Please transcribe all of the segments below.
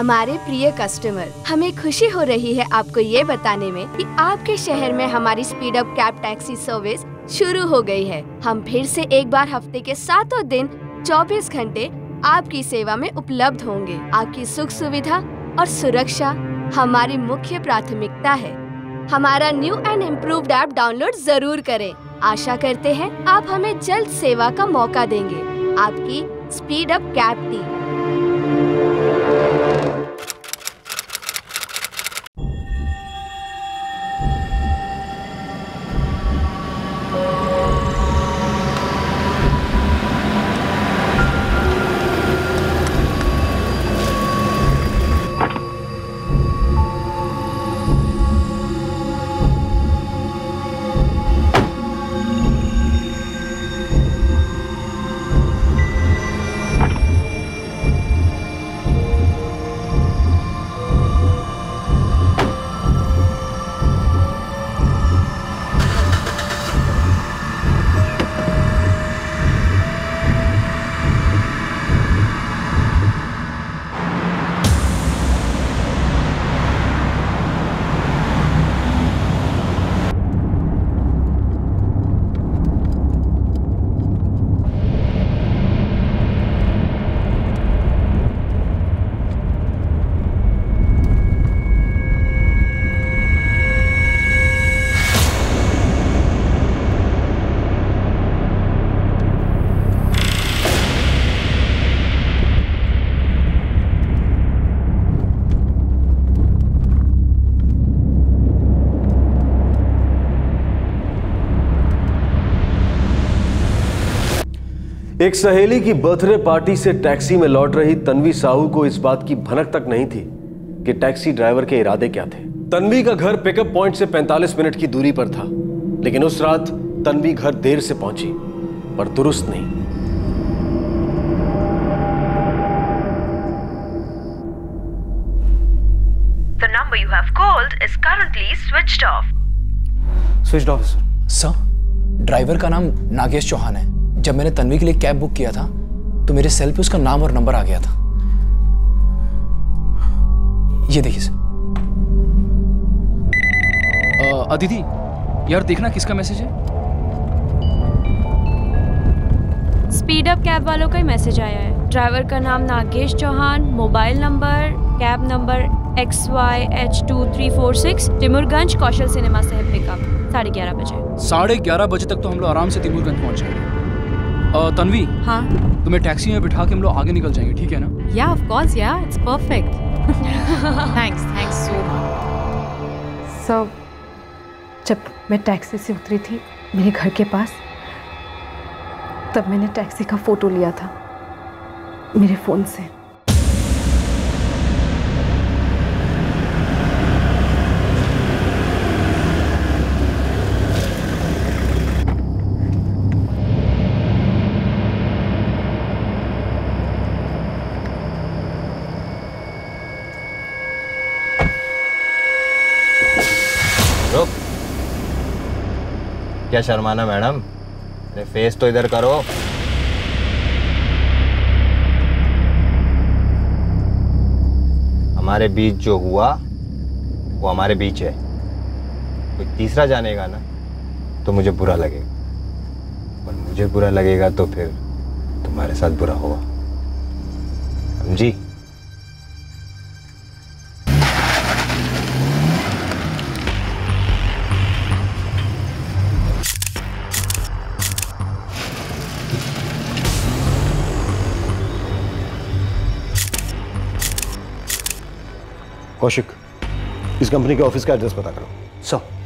हमारे प्रिय कस्टमर हमें खुशी हो रही है आपको ये बताने में कि आपके शहर में हमारी speed up cab taxi service शुरू हो गई है। हम फिर से एक बार हफ़्ते के सातों दिन 24 घंटे आपकी सेवा में उपलब्ध होंगे। आपकी सुख सुविधा और सुरक्षा हमारी मुख्य प्राथमिकता है। हमारा new and improved app download ज़रूर करें। आशा करते हैं आप हमें जल्द सेवा का मौका देंगे। आपकी स्पीड अप कैब टीम एक सहेली की बर्थडे पार्टी से टैक्सी में लौट रही तन्वी साहू को इस बात की भनक तक नहीं थी कि टैक्सी ड्राइवर के इरादे क्या थे। तन्वी का घर पिकअप पॉइंट से 45 मिनट की दूरी पर था लेकिन उस रात तन्वी घर देर से पहुँची पर दुरुस्त नहीं। The number you have called is currently switched off. Switch off sir sir driver का नाम नागेश चौहान है। जब मैंने तन्वी के लिए कैब बुक किया था तो मेरे सेल पे उसका नाम और नंबर आ गया था। ये देखिए सर। अदिति यार देखना किसका मैसेज है? स्पीड अप कैब वालों का ही मैसेज आया है। ड्राइवर का नाम Nagesh Chauhan mobile number cab number X Y H two three four six Timurganj Kaushal cinema से है पिकअप। साढ़े ग्यारह बजे। साढ़े ग्यारह बजे तक तो हम लोग आराम से तिमुरगंज पहुँच जाएँगे। अ, तन्वी हाँ? तुम्हें टैक्सी में बिठा के हम लोग आगे निकल जाएँगे ठीक है ना? या ऑफ़ कोर्स या it's perfect thanks thanks so much सब जब मैं टैक्सी से उतरी थी मेरे घर के पास तब मैंने टैक्सी का फ़ोटो लिया था मेरे फ़ोन से रुक क्या शर्माना मैडम? अरे फेस तो इधर करो। हमारे बीच जो हुआ, वो हमारे बीच है। कोई तीसरा जानेगा ना तो मुझे बुरा लगेगा। और मुझे बुरा लगेगा तो फिर तुम्हारे साथ बुरा होगा। समझी? कौशिक इस कंपनी के ऑफ़िस का एड्रेस पता करो। सर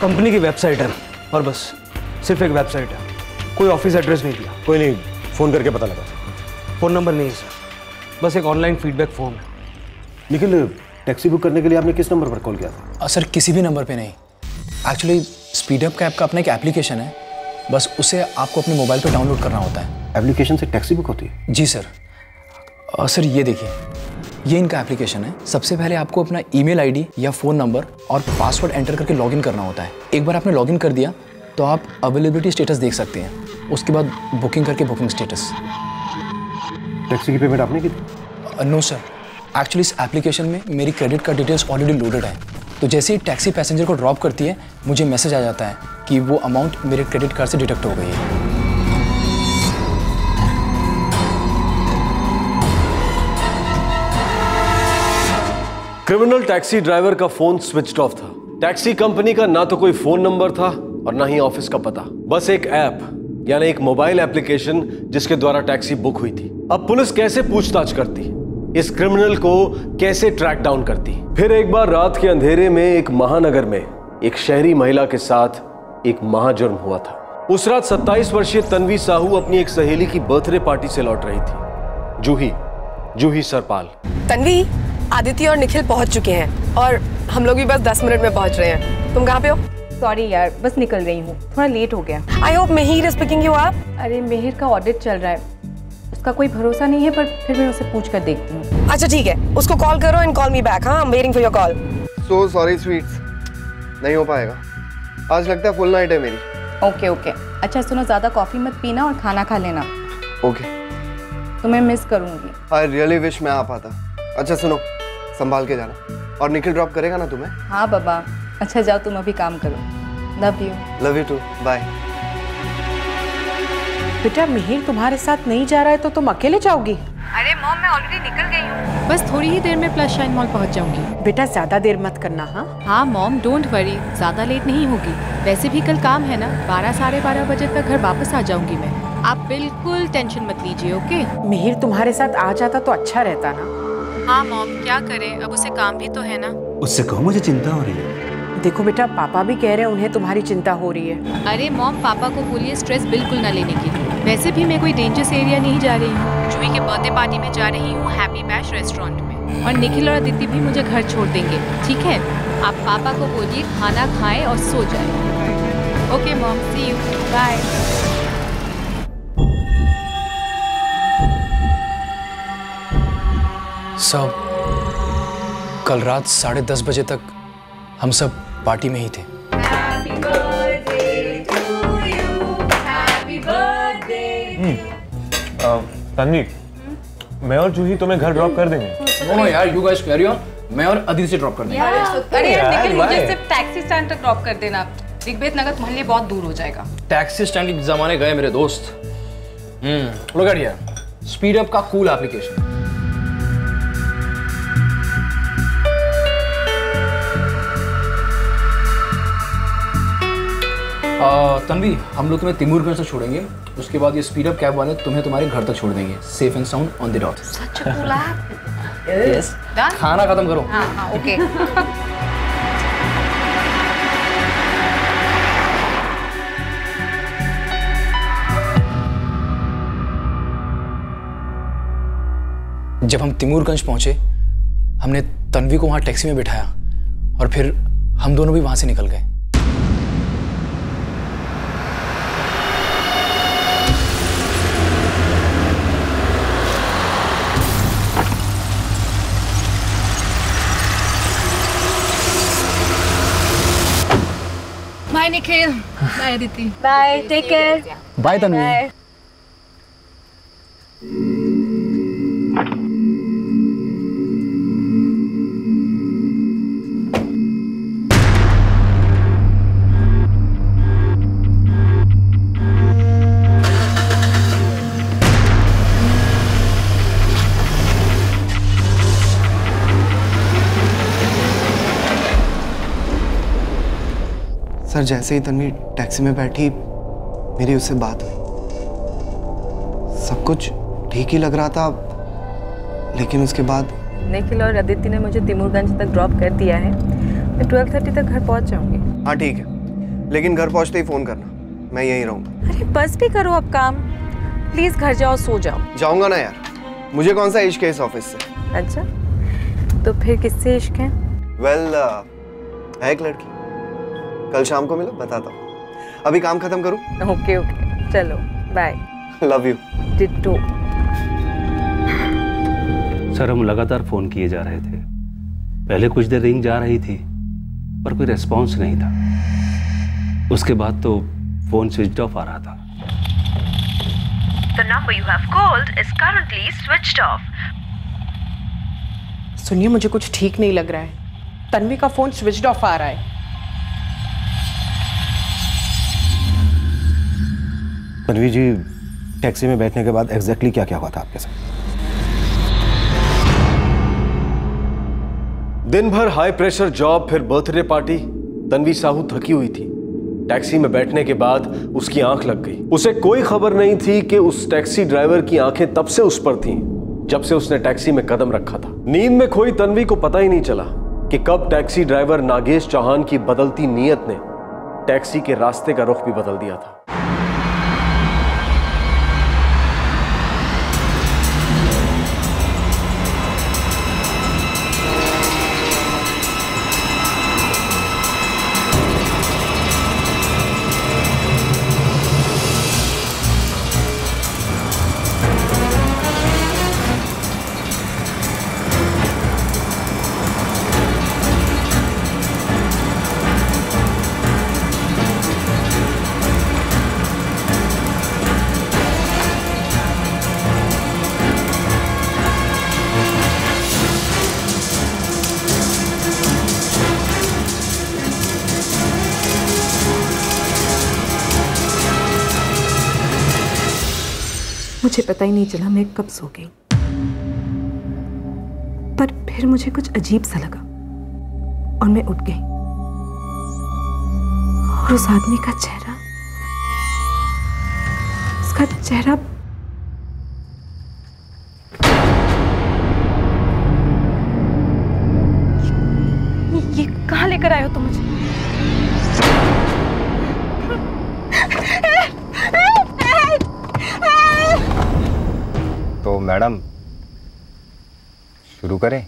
कंपनी की वेबसाइट है और बस सिर्फ़ एक वेबसाइट है। कोई ऑफ़िस एड्रेस नहीं दिया। कोई नहीं फ़ोन करके पता लगा। फ़ोन नंबर नहीं है सर। बस एक ऑनलाइन फीडबैक फॉर्म है। निखिल टैक्सी बुक करने के लिए आपने किस नंबर पर कॉल किया था? सर किसी भी नंबर पे नहीं। एक्चुअली स्पीडअप कैब का अपना एक एप्लीकेशन है। बस उसे आपको अपने मोबाइल पे डाउनलोड करना होता है। एप्लीकेशन से टैक्सी बुक होती है? जी सर। अ, सर ये देखिए। ये इनका एप्लीकेशन है। सबसे पहले आपको अपना ईमेल आईडी या फ़ोन नंबर और पासवर्ड एंटर करके लॉगिन करना होता है। एक बार आपने लॉगिन कर दिया तो आप अवेलेबिलिटी स्टेटस देख सकते हैं। उसके बाद बुकिंग करके बुकिंग स्टेटस टैक्सी की पेमेंट आपने की नो सर एक्चुअली इस एप्लीकेशन में मेरी credit card details already loaded है। तो जैसे ही टैक्सी पैसेंजर को ड्रॉप करती है मुझे मैसेज आ जाता है कि वो अमाउंट मेरे क्रेडिट कार्ड से डिडक्ट हो गई है। क्रिमिनल टैक्सी ड्राइवर का फ़ोन स्विच्ड ऑफ़ था। टैक्सी कंपनी का ना तो कोई फ़ोन नंबर था और ना ही ऑफ़िस का पता। बस एक ऐप, यानी एक मोबाइल एप्लीकेशन जिसके द्वारा टैक्सी बुक हुई थी। अब पुलिस कैसे पूछताछ करती? इस क्रिमिनल को कैसे ट्रैक डाउन करती? फिर एक बार रात के अंधेरे में एक महानगर में एक शहरी महिला के साथ एक महाजुर्म हुआ था। उस रात 27 वर्षीय तन्वी साहू अपनी एक सहेली की बर्थडे पार्टी से लौट रही थी। जूही जूही सरपाल। तन्वी आदित्य और निखिल पहुँच चुके हैं और हम लोग भी बस दस मिनट में पहुँच रहे हैं। तुम कहाँ पे हो? सॉरी यार बस निकल रही हूँ। थोड़ा लेट हो गया। I hope Mehir is picking you up अरे मेहिर का ऑडिट चल रहा है। उसका कोई भरोसा नहीं है पर फिर मैं उसे पूछ कर देखती हूँ। अच्छा ठीक है। उसको कॉल करो एंड कॉल मी बैक हाँ? I am waiting for your call so sorry sweets नहीं हो पाएगा। आज लगता है फुल नाइट है मेरी। ओके ओके अच्छा सुनो ज़्यादा कॉफ़ी मत पीना और खाना खा लेना। ओके तुम्हें मिस करूँगी। आई रियली विश मैं आ पाता। अच्छा सुनो। संभाल के जाना। और निखिल ड्रॉप करेगा ना तुम्हें? हाँ बाबा। अच्छा जाओ तुम अभी काम करो। Love you love you too bye बेटा मिहिर तुम्हारे साथ नहीं जा रहा है तो तुम अकेले जाओगी? अरे मॉम मैं ऑलरेडी निकल गई हूँ। बस थोड़ी ही देर में प्लस शाइन मॉल पहुँच जाऊँगी। बेटा ज़्यादा देर मत करना हाँ? हाँ मॉम डोंट वरी ज़्यादा लेट नहीं होगी। वैसे भी कल काम है ना? बारह साढ़े बारह बजे तक घर वापस आ जाऊँगी मैं। आप बिल्कुल टेंशन मत लीजिए ओके? मिहिर तुम्हारे साथ आ जाता तो अच्छा रहता ना? हाँ मॉम क्या करें? अब उसे काम भी तो है ना? उससे कहो मुझे चिंता हो रही है। देखो बेटा पापा भी कह रहे हैं उन्हें तुम्हारी चिंता हो रही है। अरे मॉम पापा को बोलिए स्ट्रेस बिल्कुल ना लेने की वैसे भी मैं कोई डेंजरस एरिया नहीं जा रही हूँ। जूही के बर्थडे पार्टी में जा रही हूँ हैप्पी बैश रेस्टोरेंट में। और निखिल और अदिति भी मुझे घर छोड़ देंगे ठीक है? आप पापा को बोलिए खाना खाएँ और सो जाए। Okay mom see you bye सब कल रात साढ़े दस बजे तक हम सब पार्टी में ही थे। तन्वी मैं और जूही तुम्हें घर ड्रॉप कर देंगे। नो यार यू गाइस कैरी ऑन मैं और अदिति से ड्रॉप कर देंगे। अरे यार निखिल मुझे सिर्फ़ टैक्सी स्टैंड तक ड्रॉप कर देना। ऋग्वेद नगर मोहल्ले बहुत दूर हो जाएगा। टैक्सी स्टैंड के जमाने गए मेरे दोस्त। हम्म look at here speed up का कूल एप्लीकेशन तन्वी हम लोग तुम्हें तिमूरगंज से छोड़ेंगे। उसके बाद ये स्पीड अप कैब वाले तुम्हें तुम्हारे घर तक छोड़ देंगे। Safe and sound on the dot yes खाना खत्म करो। हाँ हाँ ओके जब हम तिमूरगंज पहुँचे हमने तन्वी को वहाँ टैक्सी में बिठाया और फिर हम दोनों भी वहाँ से निकल गए। Bye Aditi bye take care bye sir जैसे ही तन्वी टैक्सी में बैठी मेरी उससे बात हुई। सब कुछ ठीक ही लग रहा था लेकिन उसके बाद निखिल और अदिति ने मुझे तिमूरगंज तक ड्रॉप कर दिया है। मैं ट्वेल्व थर्टी तक घर पहुँच जाऊँगी। हाँ ठीक है। लेकिन घर पहुँचते ही फ़ोन करना। मैं यहीं रहूँगा। अरे बस भी करो अब काम। प्लीज़ घर जाओ सो जाओ। जाऊँगा ना यार। मुझे कौन सा इश्क है इस ऑफ़िस से? अच्छा तो फिर किससे इश्क है? वेल well, uh, है एक लड़की। कल शाम को मिलो बताता हूँ। अभी काम खत्म करूँ? Okay okay. चलो bye love you ditto sir हम लगातार फ़ोन किए जा रहे थे। पहले कुछ देर रिंग जा रही थी पर कोई रेस्पॉन्स नहीं था। उसके बाद तो फ़ोन स्विच ऑफ़ आ रहा था। The number you have called is currently switched off. सुनिए मुझे कुछ ठीक नहीं लग रहा है। तन्वी का फ़ोन स्विच ऑफ़ आ रहा है। तन्वी जी टैक्सी में बैठने के बाद एग्जैक्टली क्या क्या हुआ था आपके साथ? दिन भर हाई प्रेशर जॉब फिर बर्थडे पार्टी तन्वी साहू थकी हुई थी। टैक्सी में बैठने के बाद उसकी आँख लग गई। उसे कोई खबर नहीं थी कि उस टैक्सी ड्राइवर की आँखें तब से उस पर थीं, जब से उसने टैक्सी में कदम रखा था। नींद में खोई तन्वी को पता ही नहीं चला कि कब टैक्सी ड्राइवर नागेश चौहान की बदलती नीयत ने टैक्सी के रास्ते का रुख भी बदल दिया था। मुझे पता ही नहीं चला मैं कब सो गई। पर फिर मुझे कुछ अजीब सा लगा और मैं उठ गई। और उस आदमी का चेहरा, उसका चेहरा मैडम शुरू करें।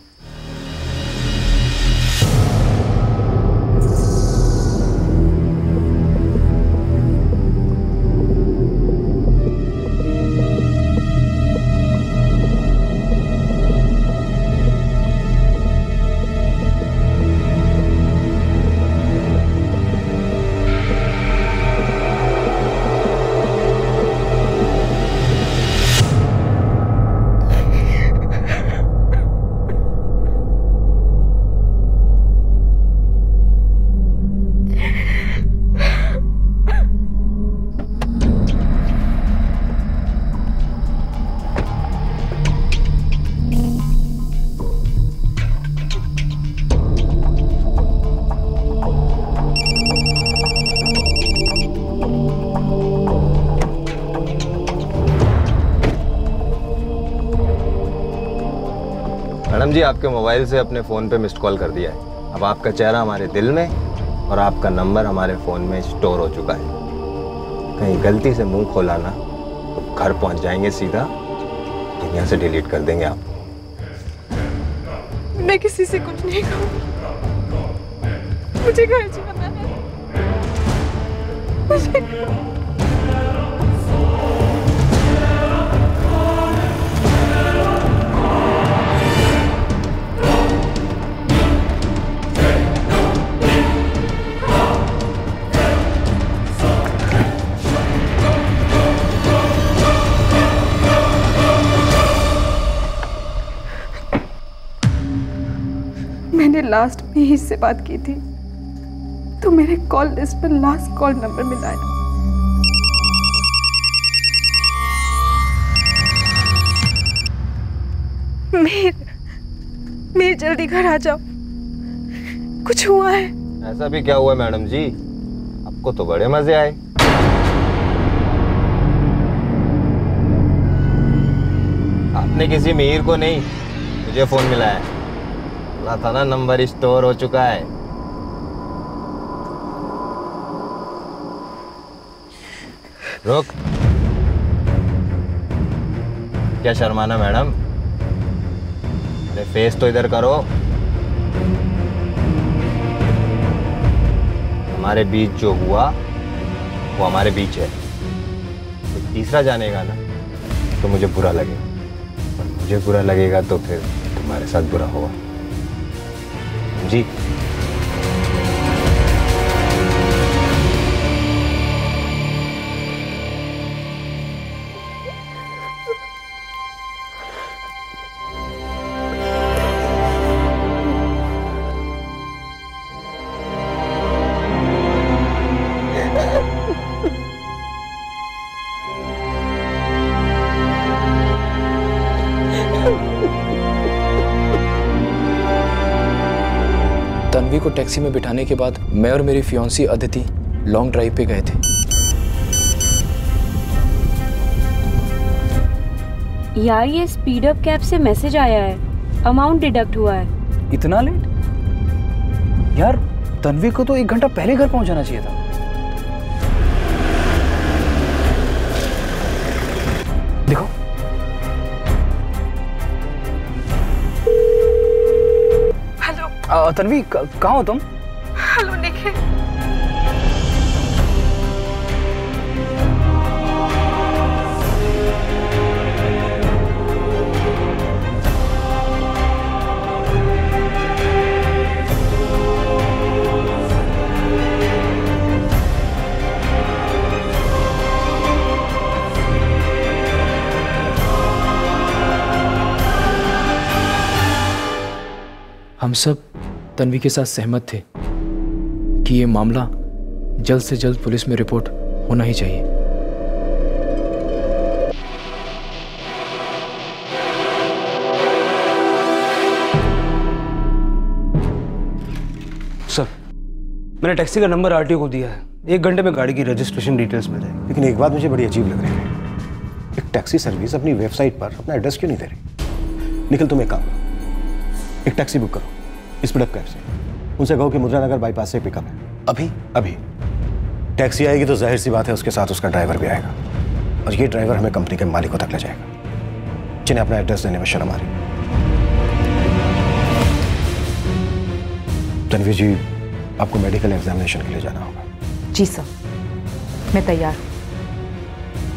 मैडम जी, आपके मोबाइल से अपने फ़ोन पे मिस्ड कॉल कर दिया है। अब आपका चेहरा हमारे दिल में और आपका नंबर हमारे फ़ोन में स्टोर हो चुका है। कहीं गलती से मुँह खोला ना तो घर पहुँच जाएँगे सीधा। दुनिया से डिलीट कर देंगे आप। मैं किसी से कुछ नहीं कहूँगी। मुझे घर जाना है। मुझे लास्ट में ही इससे बात की थी। तो मेरे कॉल लिस्ट पर लास्ट कॉल नंबर मिला है। मीर मीर जल्दी घर आ जाओ। कुछ हुआ है? ऐसा भी क्या हुआ मैडम जी? आपको तो बड़े मज़े आए। आपने किसी मीर को नहीं, मुझे फ़ोन मिला है। बोला था ना नंबर स्टोर हो चुका है। रुक। क्या शर्माना मैडम? अरे फेस तो इधर करो। हमारे बीच जो हुआ, वो हमारे बीच है। कोई तीसरा जानेगा ना तो मुझे बुरा लगेगा। मुझे बुरा लगेगा तो फिर तुम्हारे साथ बुरा होगा। जी। टैक्सी में बिठाने के बाद मैं और मेरी फ्योन्सी अदिति लॉन्ग ड्राइव पे गए थे। यार ये स्पीड अप कैब से मैसेज आया है। अमाउंट डिडक्ट हुआ है। इतना लेट यार तन्वी को तो एक घंटा पहले घर पहुंचाना चाहिए था। आ, तन्वी कहाँ हो तुम? हेलो निखिल। हम सब तन्वी के साथ सहमत थे कि ये मामला जल्द से जल्द पुलिस में रिपोर्ट होना ही चाहिए। सर मैंने टैक्सी का नंबर आरटीओ को दिया है। एक घंटे में गाड़ी की रजिस्ट्रेशन डिटेल्स मिल जाएगी। लेकिन एक बात मुझे बड़ी अजीब लग रही है। एक टैक्सी सर्विस अपनी वेबसाइट पर अपना एड्रेस क्यों नहीं दे रही? निखिल तुम एक काम एक टैक्सी बुक करो। स्पीडअप कैब से उनसे कहो कि मुद्रा नगर बाईपास से पिकअप है। अभी? अभी। टैक्सी आएगी तो ज़ाहिर सी बात है उसके साथ उसका ड्राइवर भी आएगा। और ये ड्राइवर हमें कंपनी के मालिकों तक ले जाएगा। जिन्हें अपना एड्रेस देने में शर्म आ रही है। तन्वी जी आपको मेडिकल एग्जामिनेशन के लिए जाना होगा। जी सर। मैं तैयार हूँ।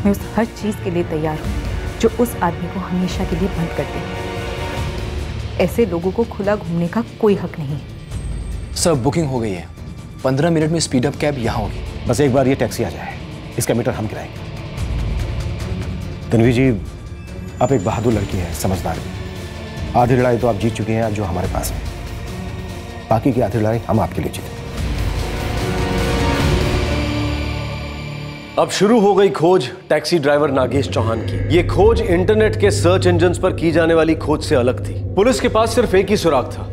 मैं उस हर चीज़ के लिए तैयार हूँ जो उस आदमी को हमेशा के लिए बंद कर दे ऐसे लोगों को खुला घूमने का कोई हक नहीं। है सर बुकिंग हो गई है। पंद्रह मिनट में स्पीड अप कैब यहाँ होगी। बस एक बार ये टैक्सी आ जाए। इसका मीटर हम गिराएँगे। तनवी जी आप एक बहादुर लड़की हैं समझदार। भी आधी लड़ाई तो आप जीत चुके हैं जो हमारे पास है। बाकी की आधी लड़ाई हम आपके लिए जीते अब शुरू हो गई खोज टैक्सी ड्राइवर नागेश चौहान की। ये खोज इंटरनेट के सर्च इंजन पर की जाने वाली खोज से अलग थी। पुलिस के पास सिर्फ़ एक ही सुराग था।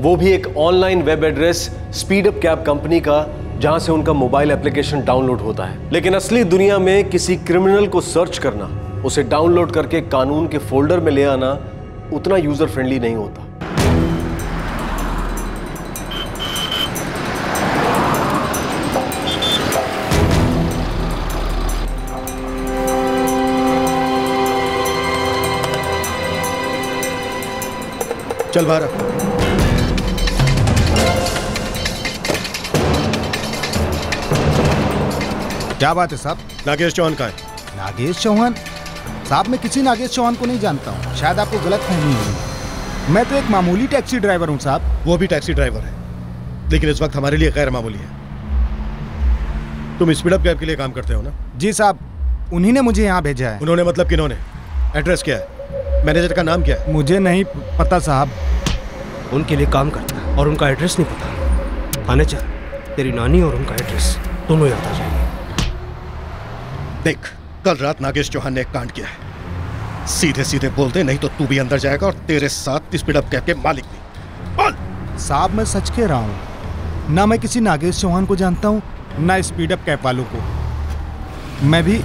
वो भी एक online web address speed up cab company का, जहाँ से उनका मोबाइल एप्लीकेशन डाउनलोड होता है। लेकिन असली दुनिया में किसी क्रिमिनल को सर्च करना, उसे डाउनलोड करके कानून के फोल्डर में ले आना उतना यूज़र फ्रेंडली नहीं होता। चल बाहर क्या बात है साहब? नागेश चौहान का है? नागेश चौहान? साहब मैं किसी नागेश चौहान को नहीं जानता हूँ। शायद आपको गलत फहमी हुई मैं तो एक मामूली टैक्सी ड्राइवर हूँ साहब। वो भी टैक्सी ड्राइवर है। लेकिन इस वक्त हमारे लिए गैर मामूली है। तुम स्पीडअप कैब के लिए काम करते हो ना? जी साहब उन्हीं ने मुझे यहाँ भेजा है। उन्होंने मतलब किन्होंने? एड्रेस क्या है? मैनेजर का नाम क्या है? मुझे नहीं पता साहब। उनके लिए काम करता है और उनका एड्रेस नहीं पता। आने चल तेरी नानी और उनका एड्रेस दोनों याद आ जाएँगे। देख कल रात नागेश चौहान ने एक कांड किया है। सीधे सीधे बोल दे नहीं तो तू भी अंदर जाएगा और तेरे साथ स्पीडअप कैब के मालिक भी। साहब मैं सच कह रहा हूँ। ना मैं किसी नागेश चौहान को जानता हूँ ना स्पीडअप कैब वालों को। मैं भी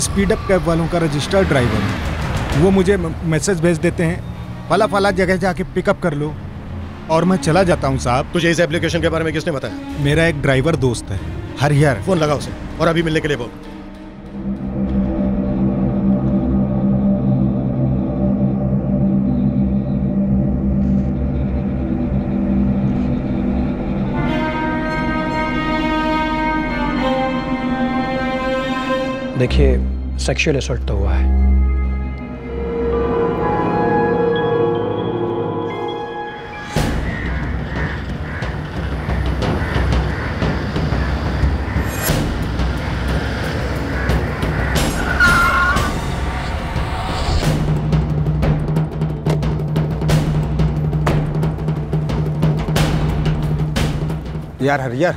स्पीडअप कैब वालों का रजिस्टर्ड ड्राइवर हूँ। वो मुझे मैसेज भेज देते हैं। फला फला जगह जाके पिकअप कर लो। और मैं चला जाता हूँ साहब। तुझे इस एप्लीकेशन के बारे में किसने बताया? मेरा एक ड्राइवर दोस्त है हरिहर। फ़ोन लगा उसे और अभी मिलने के लिए बोल। देखिए सेक्सुअल असल्ट तो हुआ है। यार हरियर।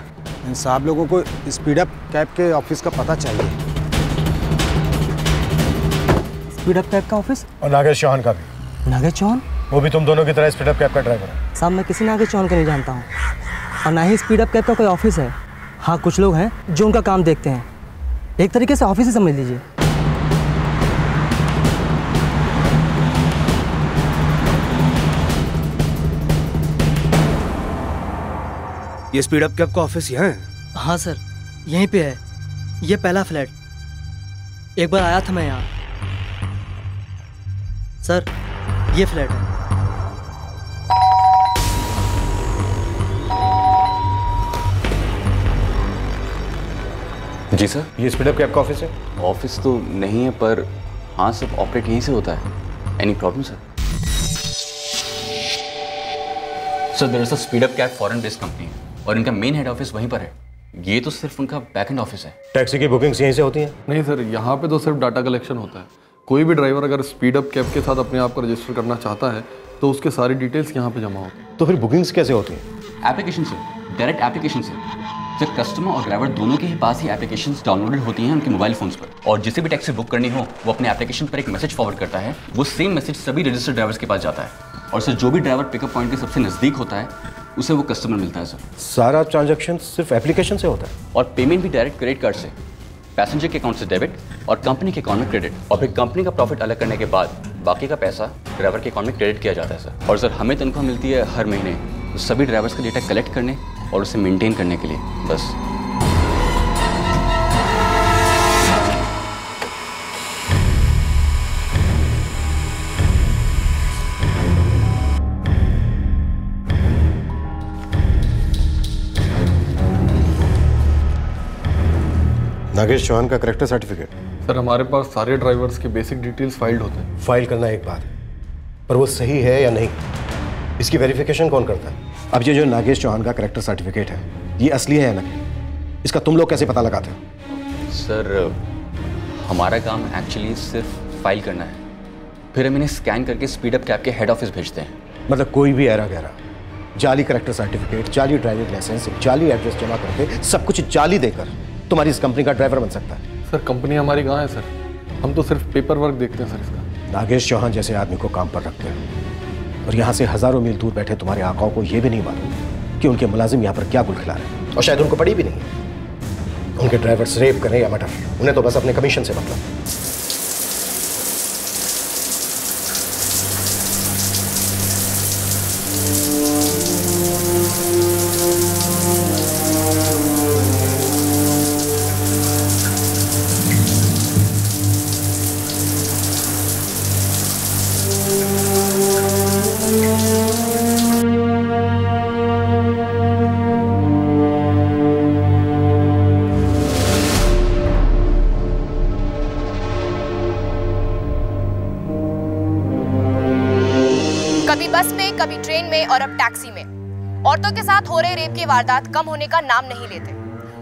इन साहब लोगों को स्पीड अप कैब के ऑफ़िस का पता चाहिए। स्पीड अप कैब का ऑफ़िस और नागेश चौहान का भी। नागेश चौहान? वो भी तुम दोनों की तरह स्पीड अप कैब का ड्राइवर है। साहब मैं किसी नागेश चौहान को नहीं जानता हूँ। और ना ही स्पीड अप कैब का कोई ऑफ़िस है। हाँ कुछ लोग हैं जो उनका काम देखते हैं। एक तरीके से ऑफ़िस ही समझ लीजिए। ये स्पीड अप कैब का ऑफ़िस यहाँ है? हाँ सर यहीं पे है. ये पहला फ्लैट एक बार आया था मैं यहाँ. सर ये फ्लैट है. जी सर ये स्पीड अप कैब का ऑफ़िस है? ऑफ़िस तो नहीं है पर हाँ सब ऑपरेट यहीं से होता है. एनी प्रॉब्लम सर सर दरअसल speed up cab foreign based company है और इनका मेन हेड ऑफ़िस वहीं पर है। ये तो सिर्फ़ उनका बैक एंड ऑफ़िस है। टैक्सी की बुकिंग्स यहीं से होती हैं? नहीं सर यहाँ पे तो सिर्फ़ डाटा कलेक्शन होता है। कोई भी ड्राइवर अगर स्पीड अप कैब के साथ अपने आप को रजिस्टर करना चाहता है तो उसके सारी डिटेल्स यहाँ पे जमा होती हैं। तो फिर बुकिंग्स कैसे होती हैं? एप्लीकेशन से डायरेक्ट एप्लीकेशन से। सर कस्टमर और ड्राइवर दोनों के ही पास ही एप्लीकेशन डाउनलोडेड होती हैं उनके मोबाइल फोन्स पर और जिसे भी टैक्सी बुक करनी हो वो अपने एप्लीकेशन पर एक मैसेज फॉरवर्ड करता है वो सेम मैसेज सभी रजिस्टर्ड ड्राइवर्स के पास जाता है। और सर जो भी ड्राइवर पिकअप पॉइंट के सबसे नज़दीक होता है उसे वो कस्टमर मिलता है सर सारा ट्रांजेक्शन सिर्फ़ एप्लीकेशन से होता है। और पेमेंट भी डायरेक्ट क्रेडिट कार्ड से। पैसेंजर के अकाउंट से डेबिट और कंपनी के अकाउंट में क्रेडिट और फिर कंपनी का प्रॉफिट अलग करने के बाद बाकी का पैसा ड्राइवर के अकाउंट में क्रेडिट किया जाता है सर और सर हमें तनख्वाह मिलती है हर महीने। तो सभी ड्राइवर्स का डेटा कलेक्ट करने और उसे मेंटेन करने के लिए। बस। नागेश चौहान का करेक्टर सर्टिफिकेट सर हमारे पास सारे ड्राइवर्स के बेसिक डिटेल्स फाइल्ड होते हैं। फ़ाइल करना एक बात है पर वो सही है या नहीं इसकी वेरिफिकेशन कौन करता है? अब ये जो नागेश चौहान का करेक्टर सर्टिफिकेट है ये असली है या नकली इसका तुम लोग कैसे पता लगाते हो? सर हमारा काम एक्चुअली सिर्फ़ फ़ाइल करना है। फिर हम इन्हें स्कैन करके स्पीडअप कैब के हेड ऑफ़िस भेजते हैं। मतलब कोई भी एरा गहरा जाली करेक्टर सर्टिफिकेट जाली ड्राइविंग लाइसेंस जाली एड्रेस जमा करके सब कुछ जाली देकर तुम्हारी इस कंपनी का ड्राइवर बन सकता है। सर कंपनी हमारी कहाँ है सर? हम तो सिर्फ़ पेपर वर्क देखते हैं सर इसका। नागेश चौहान जैसे आदमी को काम पर रखते हैं। और यहाँ से हज़ारों मील दूर बैठे तुम्हारे आकाओं को यह भी नहीं मालूम कि उनके मुलाजिम यहाँ पर क्या गुल खिला रहे हैं। और शायद उनको पड़ी भी नहीं। उनके ड्राइवर्स रेप करें या मटर उन्हें तो बस अपने कमीशन से मतलब। औरतों के साथ हो रहे रेप की वारदात कम होने का नाम नहीं लेते।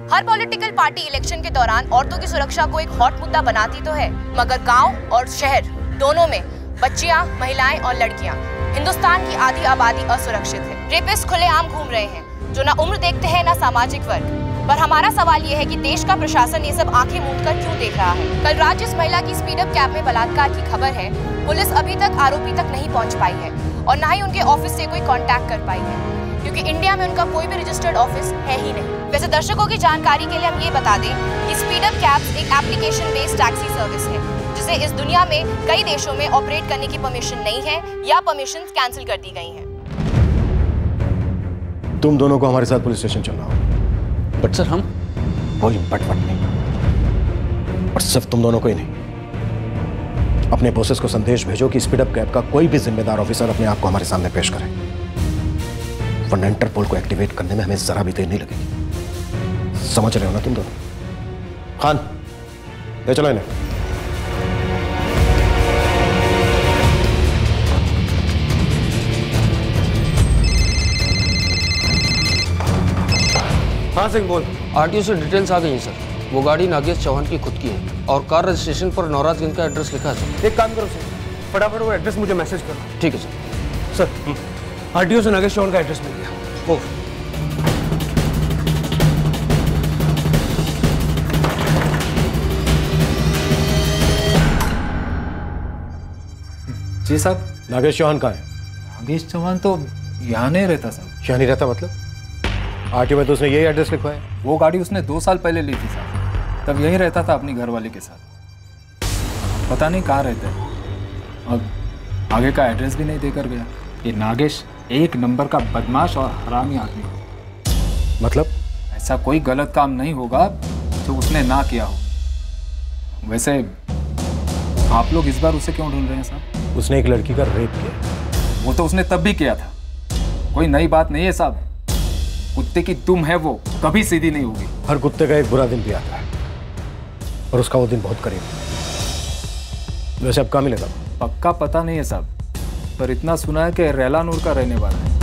हर पॉलिटिकल पार्टी इलेक्शन के दौरान औरतों की सुरक्षा को एक हॉट मुद्दा बनाती तो है, मगर गाँव और शहर दोनों में बच्चियाँ, महिलाएँ और लड़कियाँ। हिंदुस्तान की आधी आबादी असुरक्षित है। रेपिस्ट खुलेआम घूम रहे हैं, जो ना उम्र देखते हैं, ना सामाजिक वर्ग। पर हमारा सवाल ये है कि देश का प्रशासन ये सब आँखें मूंद कर क्यों देख रहा है? कल रात जिस महिला की स्पीड अप कैब में बलात्कार की खबर है। पुलिस अभी तक आरोपी तक नहीं पहुँच पाई है, और न ही उनके ऑफ़िस से कोई कांटेक्ट कर पाई है। क्योंकि इंडिया में उनका कोई भी रजिस्टर्ड ऑफ़िस है ही नहीं। वैसे दर्शकों की जानकारी के लिए हम ये बता दें कि स्पीड अप कैब्स एक एप्लीकेशन बेस्ड टैक्सी सर्विस है जिसे इस दुनिया में कई देशों में ऑपरेट करने की परमिशन नहीं है या परमिशन कैंसिल कर दी गई हैं। तुम दोनों को हमारे साथ पुलिस स्टेशन चलना होगा। बट सर हम? कोई बट बट नहीं। और सिर्फ़ तुम दोनों को ही नहीं। अपने बॉसेस को संदेश भेजो कि स्पीडअप कैब का कोई भी जिम्मेदार ऑफिसर अपने आप को हमारे सामने पेश करे। वरना इंटरपोल को एक्टिवेट करने में हमें जरा भी देर नहीं लगेगी। समझ रहे हो ना तुम दोनों? खान ले चलो इन्हें। हाँ सिंह बोल। आरटीओ से डिटेल्स आ गई हैं सर। वो गाड़ी नागेश चौहान की खुद की है और कार रजिस्ट्रेशन पर नवराजगंज का एड्रेस लिखा है सर। एक काम करो सर फटाफट वो एड्रेस मुझे मैसेज करो। ठीक है सर। सर आरटीओ से नागेश चौहान का एड्रेस मिल गया। ओह जी साहब। नागेश चौहान कहाँ है? नागेश चौहान तो यहाँ नहीं रहता साहब। यहाँ नहीं रहता मतलब? आरटीओ में तो उसने यही एड्रेस लिखवाया है। वो गाड़ी उसने दो साल पहले ली थी साहब। तब यहीं रहता था अपनी घरवाली के साथ। पता नहीं कहाँ रहता है। अब आगे का एड्रेस भी नहीं देकर गया। ये नागेश एक नंबर का बदमाश और हरामी आदमी है। मतलब? ऐसा कोई गलत काम नहीं होगा जो उसने ना किया हो। वैसे आप लोग इस बार उसे क्यों ढूंढ रहे हैं साहब उसने एक लड़की का रेप किया। वो तो उसने तब भी किया था। कोई नई बात नहीं है साहब। कुत्ते की तुम है वो कभी सीधी नहीं होगी। हर कुत्ते का एक बुरा दिन भी आता है और उसका वो दिन बहुत करीब वैसे अब कहाँ मिलेगा पक्का पता नहीं है साहब। पर इतना सुना है कि रैला नूर का रहने वाला है।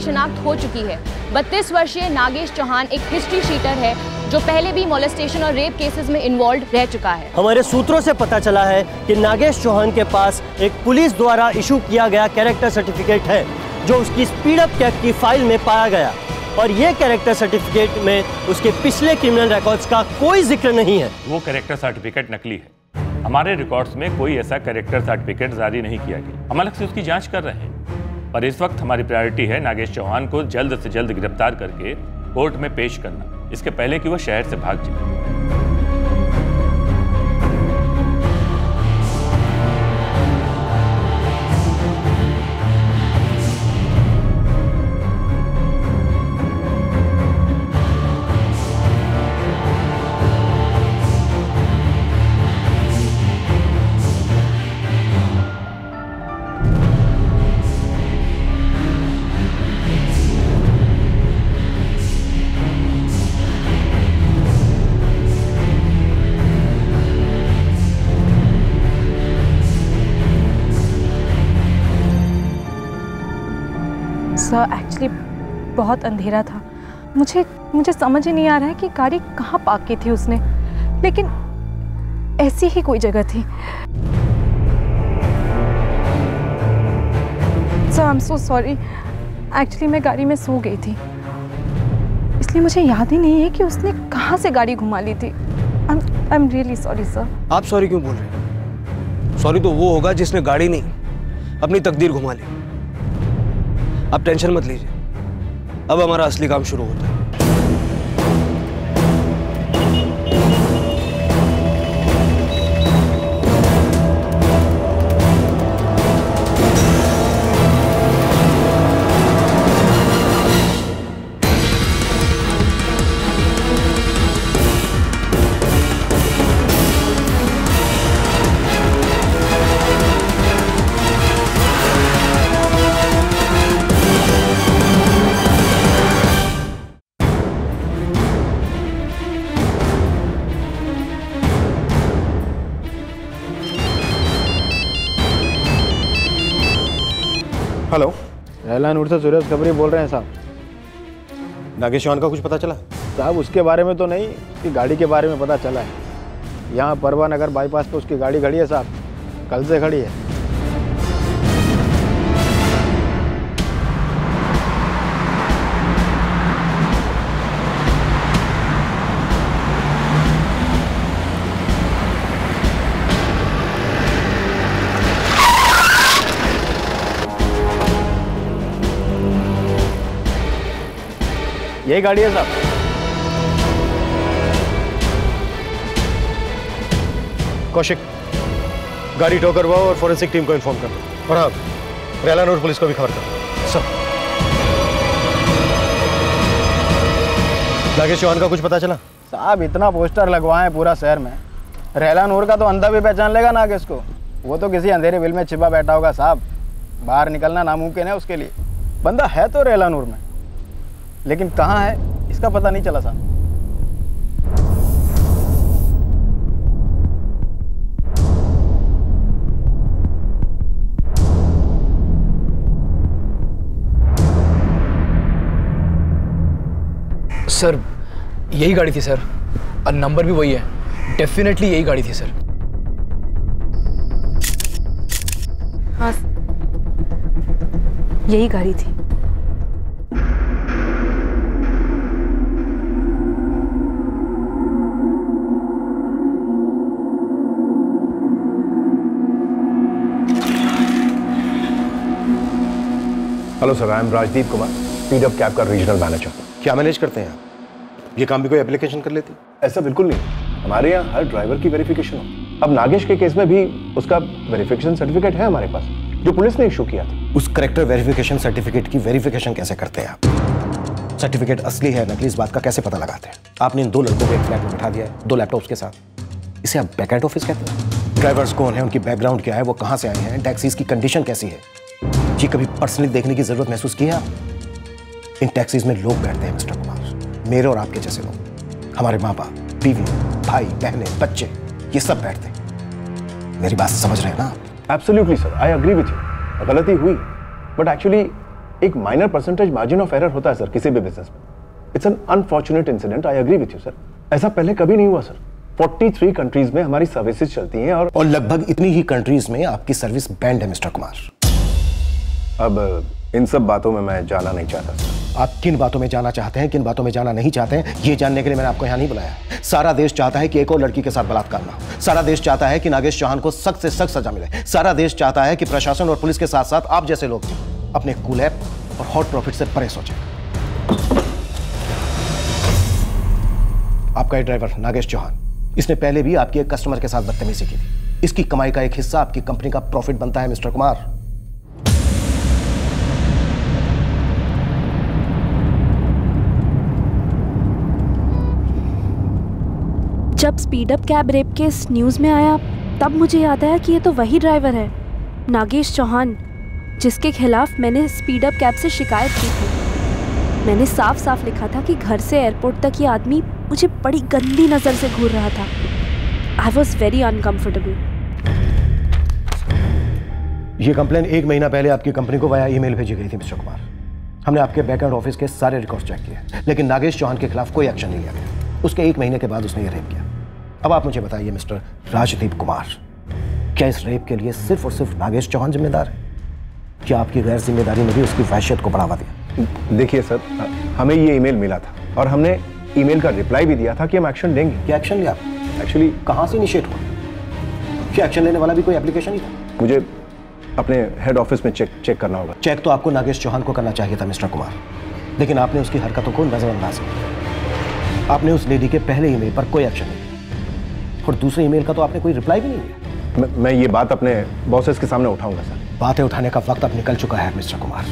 की शिनाख्त हो चुकी है। बत्तीस वर्षीय नागेश चौहान एक हिस्ट्री शीटर है जो पहले भी मोलेस्टेशन और रेप केसेस में इन्वॉल्व रह चुका है। हमारे सूत्रों से पता चला है कि नागेश चौहान के पास एक पुलिस द्वारा इशू किया गया कैरेक्टर सर्टिफिकेट है जो उसकी स्पीडअप कैब की फ़ाइल में पाया गया। और ये कैरेक्टर सर्टिफिकेट में उसके पिछले क्रिमिनल रिकॉर्ड्स का कोई ज़िक्र नहीं है। वो कैरेक्टर सर्टिफिकेट नकली है। हमारे रिकॉर्ड्स में कोई ऐसा कैरेक्टर सर्टिफिकेट जारी नहीं किया गया। हम अलग से उसकी जाँच कर रहे हैं। पर इस वक्त हमारी प्रायोरिटी है नागेश चौहान को जल्द से जल्द गिरफ़्तार करके कोर्ट में पेश करना। इसके पहले कि वह शहर से भाग जाए। सर एक्चुअली बहुत अंधेरा था। मुझे मुझे समझ ही नहीं आ रहा है कि गाड़ी कहाँ पार्क की थी उसने। लेकिन ऐसी ही कोई जगह थी। Sir I am so sorry actually मैं गाड़ी में सो गई थी। इसलिए मुझे याद ही नहीं है कि उसने कहाँ से गाड़ी घुमा ली थी। I am really sorry sir आप सॉरी क्यों बोल रहे हैं? सॉरी तो वो होगा जिसने गाड़ी नहीं, अपनी तकदीर घुमा ली। आप टेंशन मत लीजिए। अब हमारा असली काम शुरू होता है। रहला नूर से सूरज खबरी बोल रहे हैं साहब। नागेश चौहान का कुछ पता चला? साहब उसके बारे में तो नहीं कि गाड़ी के बारे में पता चला है। यहाँ परवा नगर बाईपास पर उसकी गाड़ी खड़ी है साहब। कल से खड़ी है। यही गाड़ी है साहब। कौशिक गाड़ी टो करवाओ और फोरेंसिक टीम को इन्फॉर्म कर दो। और हाँ रेलानूर पुलिस को भी खबर करो। सब नागेश चौहान का कुछ पता चला? साहब इतना पोस्टर लगवाए पूरा शहर में। रहला नूर का तो अंधा भी पहचान लेगा ना इसको वो तो किसी अंधेरे बिल में छिपा बैठा होगा साहब। बाहर निकलना नामुमकिन है उसके लिए। बंदा है तो रहला नूर में। लेकिन कहाँ है? इसका पता नहीं चला साहब सर यही गाड़ी थी सर। और नंबर भी वही है। डेफिनेटली यही गाड़ी थी सर। हाँ यही गाड़ी थी। Hello sir I am Rajdeep Kumar up cab का रीजनल मैनेजर क्या मैनेज करते हैं आप? ये काम भी कोई एप्लीकेशन कर लेती? ऐसा बिल्कुल नहीं। हमारे यहाँ हर ड्राइवर की वेरिफिकेशन हो। अब नागेश के केस में भी उसका वेरिफिकेशन सर्टिफिकेट है हमारे पास जो पुलिस ने इशू किया था। उस करेक्टर वेरिफिकेशन सर्टिफिकेट की वेरिफिकेशन कैसे करते हैं आप? सर्टिफिकेट असली है नकली इस बात का कैसे पता लगाते हैं? आपने इन दो लड़कों को एक फ्लैट में बिठा दिया है दो लैपटॉप्स के साथ। इसे आप बैकएंड ऑफ़िस कहते हैं? ड्राइवर्स कौन है? उनकी बैकग्राउंड क्या है? वो कहाँ से आए हैं? टैक्सीज की कंडीशन कैसी है? जी कभी पर्सनली देखने की ज़रूरत महसूस की है आप? इन टैक्सीज में लोग बैठते हैं मिस्टर कुमार। मेरे और आपके जैसे लोग। हमारे माँ बाप बीवी भाई बहने बच्चे ये सब बैठते हैं। मेरी बात समझ रहे हैं ना आप? Absolutely sir I agree with you गलती हुई। बट एक्चुअली एक minor percentage margin of error होता है सर किसी भी बिज़नेस में। It's an unfortunate incident I agree with you sir ऐसा पहले कभी नहीं हुआ सर 43 कंट्रीज़ में हमारी सर्विसेज़ चलती हैं और और लगभग इतनी ही कंट्रीज़ में आपकी सर्विस बैंड है मिस्टर कुमार। अब, इन सब बातों में मैं जाना नहीं चाहता आप किन बातों में जाना चाहते हैं, किन बातों में जाना नहीं चाहते हैं, ये जानने के लिए मैंने आपको यहाँ नहीं बुलाया। सारा देश चाहता है कि एक और लड़की के साथ बलात्कार ना हो। सारा देश चाहता है कि नागेश चौहान को सख्त से सख्त सजा मिले। सारा देश चाहता है कि प्रशासन और पुलिस के साथ साथ आप जैसे लोग अपने कूलैप और हॉट प्रॉफिट से परे सोचें। आपका ये ड्राइवर, नागेश चौहान। इसने पहले भी आपके एक कस्टमर के साथ बदतमीजी की थी। इसकी कमाई का एक हिस्सा आपकी कंपनी का प्रॉफिट बनता है, मिस्टर कुमार। जब speed up cab rape case news में आया, तब मुझे याद आया कि ये तो वही ड्राइवर है, नागेश चौहान, जिसके खिलाफ मैंने स्पीडअप कैब से शिकायत की थी। मैंने साफ़ साफ़ लिखा था कि घर से एयरपोर्ट तक ये आदमी मुझे बड़ी गंदी नज़र से घूर रहा था। आई वॉज़ वेरी अनकम्फर्टेबल ये कंप्लेन एक महीना पहले आपकी कंपनी को वाया ईमेल भेजी गई थी मिस्टर कुमार हमने आपके बैकएंड ऑफ़िस के सारे रिकॉर्ड चेक किए, लेकिन नागेश चौहान के खिलाफ कोई एक्शन नहीं लिया गया। उसके एक महीने के बाद उसने ये रेप किया। अब आप मुझे बताइए मिस्टर राजदीप कुमार क्या इस रेप के लिए सिर्फ़ और सिर्फ़ नागेश चौहान जिम्मेदार है? क्या आपकी गैर ज़िम्मेदारी ने भी उसकी वहशत को बढ़ावा दिया? देखिए सर हमें ये ईमेल मिला था और हमने ईमेल का रिप्लाई भी दिया था कि हम एक्शन लेंगे। क्या एक्शन लिया? एक्चुअली कहाँ से इनिशिएट हुआ? क्या एक्शन लेने वाला भी कोई एप्लीकेशन ही था? मुझे अपने हेड ऑफ़िस में चेक चेक करना होगा। चेक तो आपको नागेश चौहान को करना चाहिए था मिस्टर कुमार। लेकिन आपने उसकी हरकतों को नजरअंदाज किया। आपने उस लेडी के पहले ईमेल पर कोई एक्शन नहीं और दूसरे ईमेल का तो आपने कोई रिप्लाई भी नहीं दिया। मैं, मैं ये बात अपने बॉसेस के सामने उठाऊँगा सर। बातें उठाने का वक्त अब निकल चुका है मिस्टर कुमार।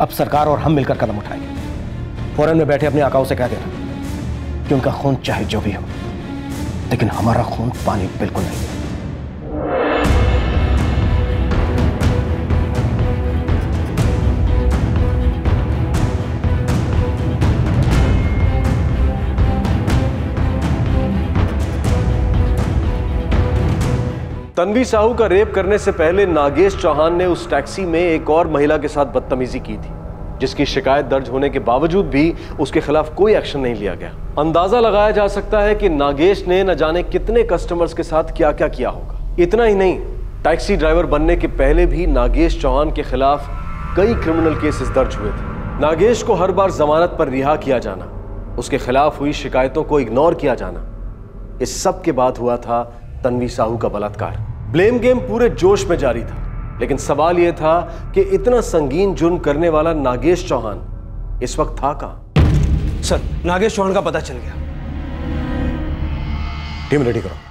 अब सरकार और हम मिलकर कदम उठाएँगे। फ़ौरन में बैठे अपने आकाओं से कह देना कि उनका खून चाहे जो भी हो लेकिन हमारा खून पानी बिल्कुल नहीं तन्वी साहू का रेप करने से पहले नागेश चौहान ने उस टैक्सी में एक और महिला के साथ बदतमीजी की थी, जिसकी शिकायत दर्ज होने के बावजूद भी उसके खिलाफ कोई एक्शन नहीं लिया गया। अंदाज़ा लगाया जा सकता है कि नागेश ने न जाने कितने कस्टमर्स के साथ क्या क्या किया होगा। इतना ही नहीं, टैक्सी ड्राइवर बनने के पहले भी नागेश चौहान के खिलाफ कई क्रिमिनल केसेस दर्ज हुए थे। नागेश को हर बार जमानत पर रिहा किया जाना, उसके खिलाफ हुई शिकायतों को इग्नोर किया जाना, इस सब के बाद हुआ था तन्वी साहू का बलात्कार। ब्लेम गेम पूरे जोश में जारी था। लेकिन सवाल यह था कि इतना संगीन जुर्म करने वाला नागेश चौहान इस वक्त था कहाँ? सर नागेश चौहान का पता चल गया। टीम रेडी करो।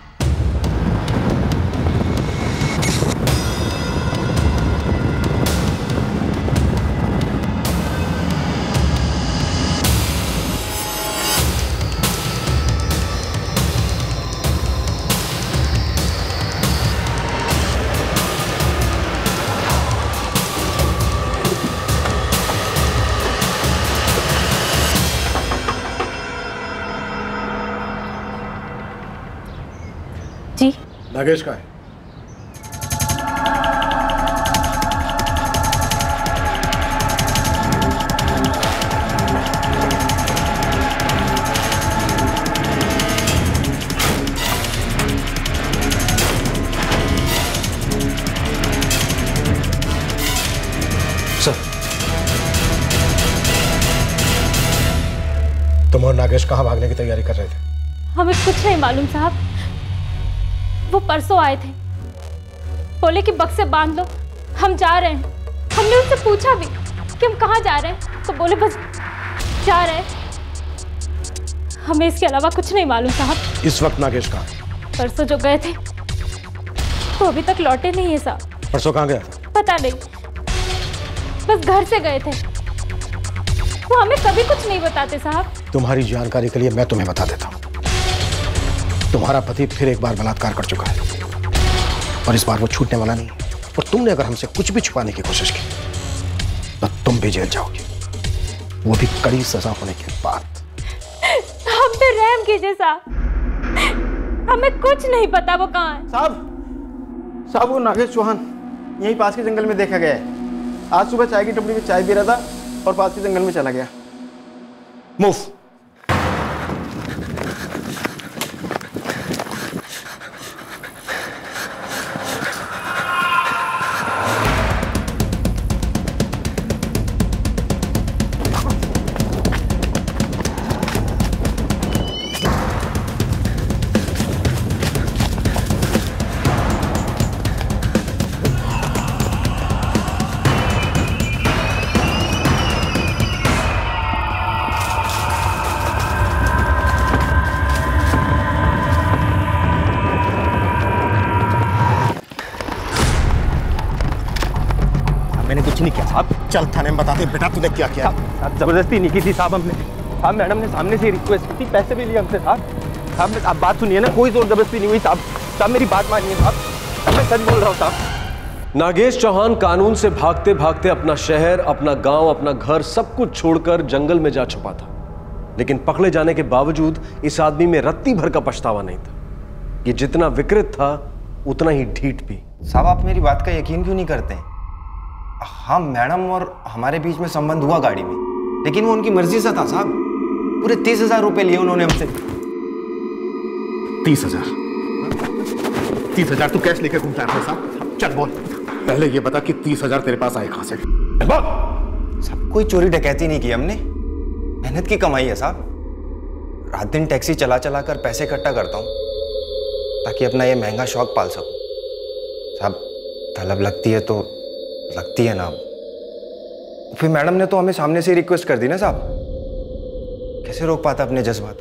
जी। नागेश का है। सर। तुम और नागेश कहाँ भागने की तैयारी कर रहे थे? हमें कुछ नहीं मालूम साहब। वो परसों आए थे। बोले कि बक्से बाँध लो हम जा रहे हैं। हमने उनसे पूछा भी कि हम कहाँ जा रहे हैं। तो बोले बस जा रहे हैं। हमें इसके अलावा कुछ नहीं मालूम साहब। इस वक्त नागेश कहाँ परसों जो गए थे तो अभी तक लौटे नहीं है साहब। परसों कहाँ गया था? पता नहीं। बस घर से गए थे। वो हमें कभी कुछ नहीं बताते साहब। तुम्हारी जानकारी के लिए मैं तुम्हें बता देता हूँ। तुम्हारा पति फिर एक बार बलात्कार कर चुका है। और इस बार वो छूटने वाला नहीं। और तुमने अगर हमसे कुछ भी छुपाने की कोशिश की तो तुम भी जेल जाओगे। वो भी कड़ी सजा होने के बाद। हम पे रहम कीजिए साहब। हमें कुछ नहीं पता वो कहाँ है। साहब साहब वो नागेश चौहान यहीं पास के जंगल में देखा गया है। आज सुबह चाय की टपरी में चाय पी रहा था और पास के जंगल में चला गया। मूव बताते बेटा तूने क्या किया? साहब ज़बरदस्ती नहीं की थी साहब हमने। साहब मैडम ने सामने से रिक्वेस्ट की थी पैसे भी लिए हमसे साहब। साहब आप बात सुनिए ना कोई ज़ोर ज़बरदस्ती नहीं हुई साहब। साहब मेरी बात मानिए साहब। साहब, मैं सच बोल रहा हूँ साहब। नागेश चौहान कानून से भागते भागते अपना शहर अपना गाँव अपना घर सब कुछ छोड़कर जंगल में जा छुपा था। लेकिन पकड़े जाने के बावजूद इस आदमी में रत्ती भर का पछतावा नहीं था। ये जितना विकृत था उतना ही ढीठ भी। साहब आप मेरी बात का यकीन क्यों नहीं करते? हैं हाँ मैडम और हमारे बीच में संबंध हुआ गाड़ी में लेकिन वो उनकी मर्ज़ी से था साहब। पूरे तीस हज़ार रुपए लिए उन्होंने हमसे। तीस हज़ार? तीस हज़ार तू कैश लेके घूमता है साहब चल बोल। पहले ये बता कि तीस हज़ार तेरे पास आए कहाँ से? बोल। सब कोई चोरी डकैती नहीं की हमने। मेहनत की कमाई है साहब। रात दिन टैक्सी चला चला कर पैसे इकट्ठा करता हूँ ताकि अपना ये महँगा शौक पाल सकूँ। साहब तलब लगती है तो लगती है ना फिर मैडम ने तो हमें सामने से रिक्वेस्ट कर दी ना साहब। कैसे रोक पाता अपने जज्बात?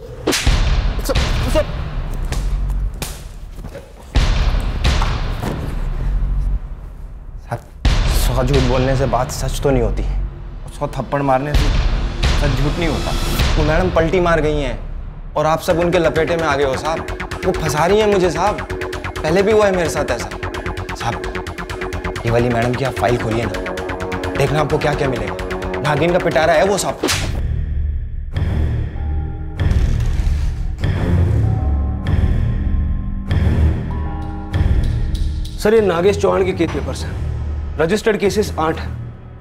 सौ झूठ बोलने से बात सच तो नहीं होती। सौ थप्पड़ मारने से सच झूठ नहीं होता। वो मैडम पलटी मार गई हैं और आप सब उनके लपेटे में आ गए हो साहब। वो फंसा रही हैं मुझे साहब। पहले भी हुआ है मेरे साथ ऐसा। ये वाली मैडम की आप फ़ाइल खोलिए ना। देखना आपको क्या क्या मिलेगा। नागिन का पिटारा है वो साहब सर ये नागेश चौहान के केस पेपर्स हैं। रजिस्टर्ड केसेस आठ हैं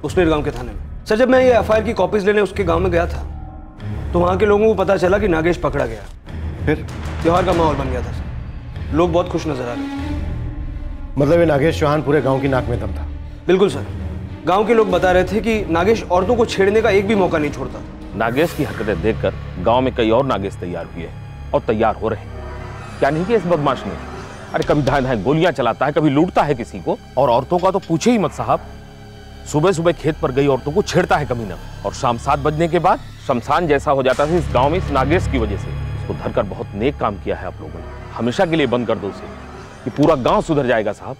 उसनेर गाँव के थाने में। सर जब मैं ये एफआईआर की कॉपीज लेने उसके गाँव में गया था तो वहाँ के लोगों को पता चला कि नागेश पकड़ा गया। फिर? त्यौहार का माहौल बन गया था सर। लोग बहुत खुश नज़र आ रहे थे। मतलब ये नागेश चौहान पूरे गाँव की नाक में दम था। बिल्कुल सर। गाँव के लोग बता रहे थे कि नागेश औरतों को छेड़ने का एक भी मौका नहीं छोड़ता। नागेश की हरकतें देखकर गाँव में कई और नागेश तैयार हुए और तैयार हो रहे क्या नहीं किया इस बदमाश ने? अरे कभी धाए धाए गोलियाँ चलाता है कभी लूटता है किसी को। और औरतों का तो पूछे ही मत साहब। सुबह सुबह खेत पर गई औरतों को छेड़ता है कभी ना। और शाम सात बजने के बाद शमशान जैसा हो जाता है इस गाँव में इस नागेश की वजह से। उसको धरकर बहुत नेक काम किया है आप लोगों ने। हमेशा के लिए बंद कर दो उसे। कि पूरा गाँव सुधर जाएगा, साहब।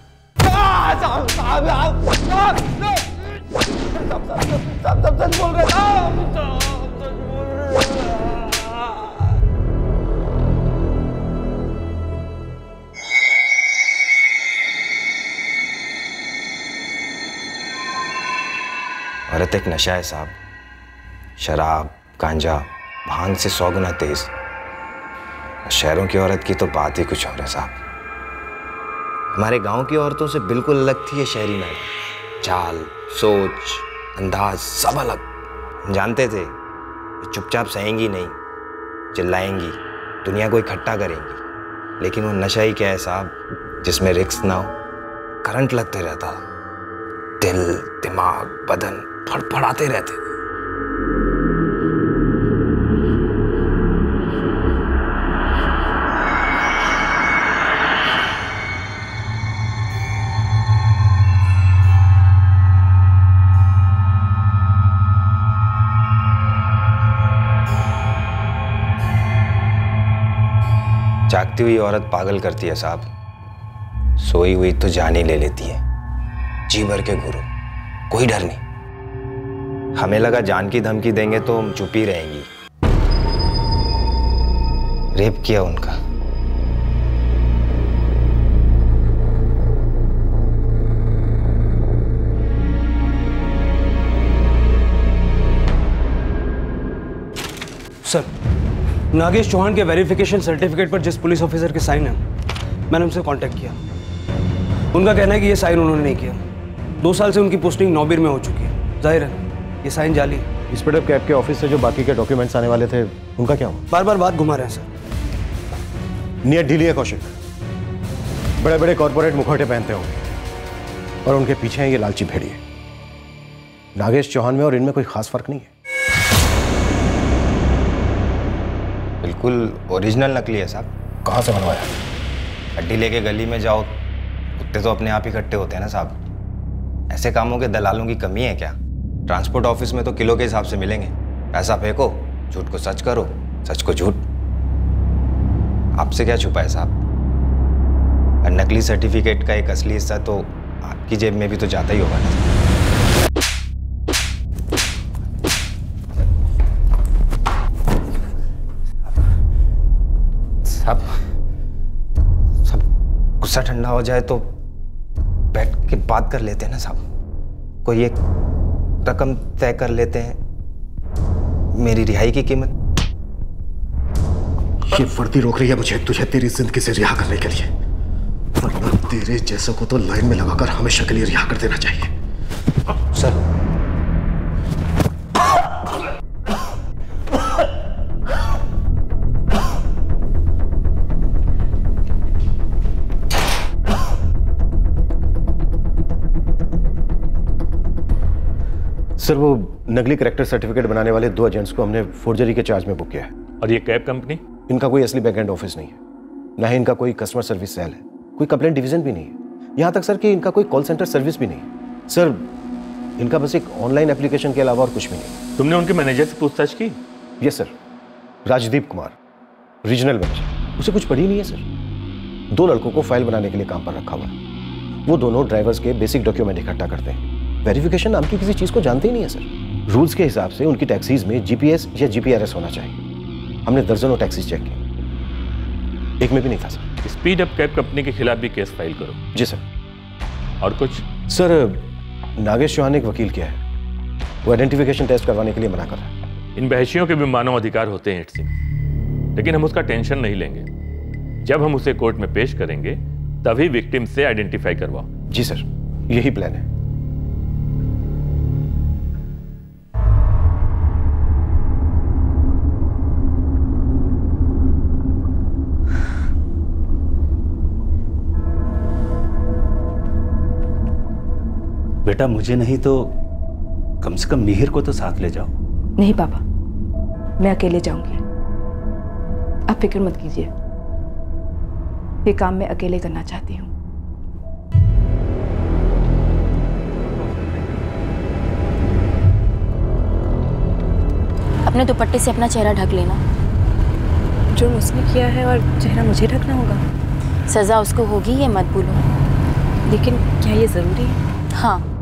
औरत एक नशा है, साहब। शराब, गांजा, भाँग से सौ गुना तेज। शहरों की औरत की तो बात ही कुछ और है, साहब। हमारे गाँव की औरतों से बिल्कुल अलग थी ये शहरी मैडम चाल, सोच, अंदाज सब अलग। जानते थे चुपचाप सहेंगी नहीं, चिल्लाएँगी, दुनिया को इकट्ठा करेंगी। लेकिन वो नशा ही क्या है साहब, जिसमें रिक्स ना हो। करंट लगते रहता, दिल, दिमाग, बदन फड़फड़ाते रहते थे। जागती हुई औरत पागल करती है साहब। सोई हुई तो जान ही ले लेती है। जी भर के गुरु कोई डर नहीं। हमें लगा जान की धमकी देंगे तो हम चुप ही रहेंगी। रेप किया उनका। सर नागेश चौहान के वेरिफिकेशन सर्टिफिकेट पर जिस पुलिस ऑफिसर के साइन है मैंने उनसे कांटेक्ट किया। उनका कहना है कि ये साइन उन्होंने नहीं किया। दो साल से उनकी पोस्टिंग नौबीर में हो चुकी है। ज़ाहिर है ये साइन जाली स्पीडअप कैब के ऑफ़िस से जो बाकी के डॉक्यूमेंट्स आने वाले थे उनका क्या हुआ? बार बार बात घुमा रहे हैं सर। नियत ढीली है कौशिक। बड़े बड़े कॉरपोरेट मुखौटे पहनते होंगे। और उनके पीछे हैं ये लालची भेड़िए। नागेश चौहान में और इनमें कोई खास फ़र्क नहीं है। बिल्कुल ओरिजिनल नकली है साहब। कहाँ से बनवाया हड्डी लेके गली में जाओ, कुत्ते तो अपने आप ही इकट्ठे होते हैं ना साहब। ऐसे कामों के दलालों की कमी है क्या? ट्रांसपोर्ट ऑफ़िस में तो किलो के हिसाब से मिलेंगे। पैसा फेंको, झूठ को सच करो, सच को झूठ। आपसे क्या छुपा है साहब? नकली सर्टिफिकेट का एक असली हिस्सा तो आपकी जेब में भी तो जाता ही होगा ना। सब सब गुस्सा ठंडा हो जाए तो बैठ के बात कर लेते हैं ना साहब। कोई एक रकम तय कर लेते हैं। मेरी रिहाई की कीमत। ये वर्दी रोक रही है मुझे। तुझे तेरी ज़िंदगी से रिहा करने के लिए। वरना तेरे जैसों को तो लाइन में लगाकर हमेशा के लिए रिहा कर देना चाहिए। सर सर वो नकली करेक्टर सर्टिफिकेट बनाने वाले दो एजेंट्स को हमने फोर्जरी के चार्ज में बुक किया है। और ये कैब कंपनी इनका कोई असली बैकएंड ऑफ़िस नहीं है। ना ही इनका कोई कस्टमर सर्विस सेल है। कोई कंप्लेंट डिवीज़न भी नहीं है। यहाँ तक सर कि इनका कोई कॉल सेंटर सर्विस भी नहीं है। सर इनका बस एक ऑनलाइन एप्लीकेशन के अलावा और कुछ भी नहीं तुमने उनके मैनेजर से पूछताछ की? Yes sir Rajdeep Kumar regional manager उसे कुछ पढ़ी नहीं है सर। दो लड़कों को फ़ाइल बनाने के लिए काम पर रखा हुआ है। वो दोनों ड्राइवर्स के बेसिक डॉक्यूमेंट इकट्ठा करते हैं। वेरिफिकेशन नाम की किसी चीज़ को जानते ही नहीं है सर। रूल्स के हिसाब से उनकी टैक्सीज में जीपीएस या जीपीआरएस होना चाहिए। हमने दर्जनों टैक्सीज चेक की एक में भी नहीं था sir. Speed up cab company के खिलाफ भी केस फ़ाइल करो। जी सर। और कुछ? सर नागेश चौहान ने एक वकील किया है। वो आइडेंटिफिकेशन टेस्ट करवाने के लिए मना कर रहा है। इन बहशियों के भी मानव अधिकार होते हैं सिंह लेकिन हम उसका टेंशन नहीं लेंगे। जब हम उसे कोर्ट में पेश करेंगे तभी विक्टिम से आइडेंटिफाई करवाओ। जी सर। यही प्लान है। बेटा मुझे नहीं तो कम से कम मिहिर को तो साथ ले जाओ। नहीं पापा। मैं अकेले जाऊँगी। आप फ़िक्र मत कीजिए। ये काम मैं अकेले करना चाहती हूँ। अपने दुपट्टे से अपना चेहरा ढक लेना। जुर्म उसने किया है और चेहरा मुझे ढकना होगा। सज़ा उसको होगी ये मत भूलो। लेकिन क्या ये ज़रूरी है? हाँ।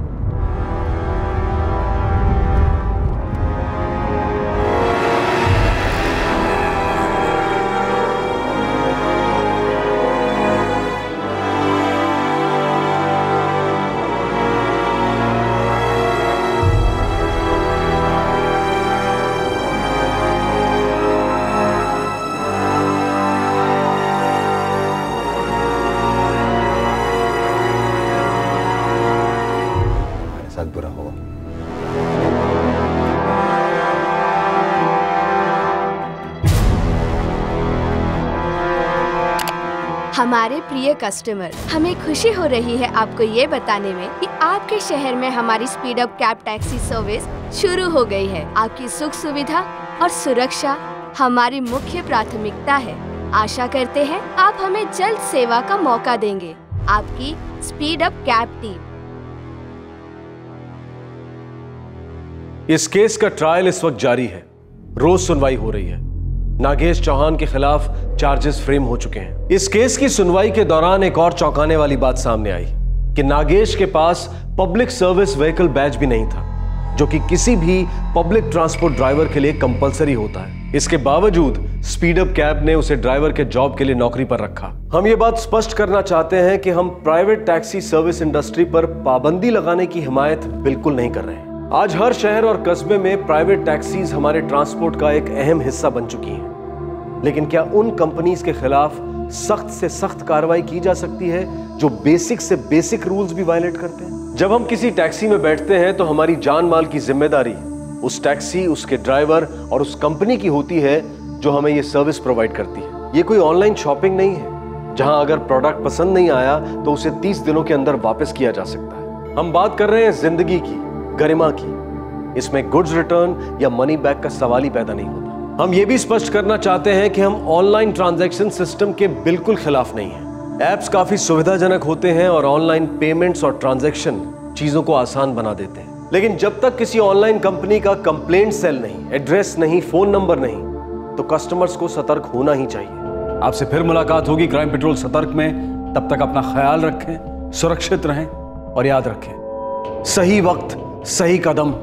हमारे प्रिय कस्टमर हमें खुशी हो रही है आपको ये बताने में कि आपके शहर में हमारी speed up cab taxi service शुरू हो गई है। आपकी सुख सुविधा और सुरक्षा हमारी मुख्य प्राथमिकता है। आशा करते हैं आप हमें जल्द सेवा का मौका देंगे। आपकी स्पीड अप कैब टीम इस केस का ट्रायल इस वक्त जारी है। रोज सुनवाई हो रही है। नागेश चौहान के खिलाफ चार्जेस फ्रेम हो चुके हैं। इस केस की सुनवाई के दौरान एक और चौंकाने वाली बात सामने आई, कि नागेश के पास पब्लिक सर्विस व्हीकल बैच भी नहीं था, जो कि किसी भी पब्लिक ट्रांसपोर्ट ड्राइवर के लिए कंपलसरी होता है। इसके बावजूद स्पीड अप कैब ने उसे ड्राइवर के जॉब के लिए नौकरी पर रखा। हम ये बात स्पष्ट करना चाहते हैं कि हम प्राइवेट टैक्सी सर्विस इंडस्ट्री पर पाबंदी लगाने की हिमायत बिल्कुल नहीं कर रहे आज हर शहर और कस्बे में प्राइवेट टैक्सीज हमारे ट्रांसपोर्ट का एक अहम हिस्सा बन चुकी हैं। लेकिन क्या उन कंपनीज़ के खिलाफ सख्त से सख्त कार्रवाई की जा सकती है जो बेसिक से बेसिक रूल्स भी वायलेट करते हैं? जब हम किसी टैक्सी में बैठते हैं तो हमारी जान माल की ज़िम्मेदारी, उस टैक्सी उसके ड्राइवर और उस कंपनी की होती है जो हमें ये सर्विस प्रोवाइड करती है। ये कोई ऑनलाइन शॉपिंग नहीं है। जहाँ अगर प्रोडक्ट पसंद नहीं आया तो उसे 30 दिनों के अंदर वापस किया जा सकता है। हम बात कर रहे हैं ज़िंदगी की, गरिमा की। इसमें गुड्स रिटर्न या मनी बैक का सवाल ही पैदा नहीं होता। हम ये भी स्पष्ट करना चाहते हैं कि हम ऑनलाइन ट्रांजैक्शन सिस्टम के बिल्कुल खिलाफ नहीं हैं। ऐप्स काफ़ी सुविधाजनक होते हैं और ऑनलाइन पेमेंट्स और ट्रांजैक्शन चीज़ों को आसान बना देते हैं। लेकिन जब तक किसी ऑनलाइन कंपनी का कंप्लेंट सेल नहीं, एड्रेस नहीं, फ़ोन नंबर नहीं तो कस्टमर्स को सतर्क होना ही चाहिए। आपसे फिर मुलाकात होगी। क्राइम पेट्रोल सतर्क में। तब तक अपना ख्याल रखें, सुरक्षित रहें और याद रखें। सही वक्त, सही कदम,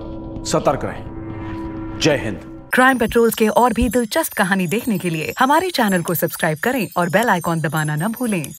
सतर्क रहें। जय हिंद। क्राइम पेट्रोल के और भी दिलचस्प कहानी देखने के लिए हमारे चैनल को सब्सक्राइब करें और बेल आइकॉन दबाना न भूलें।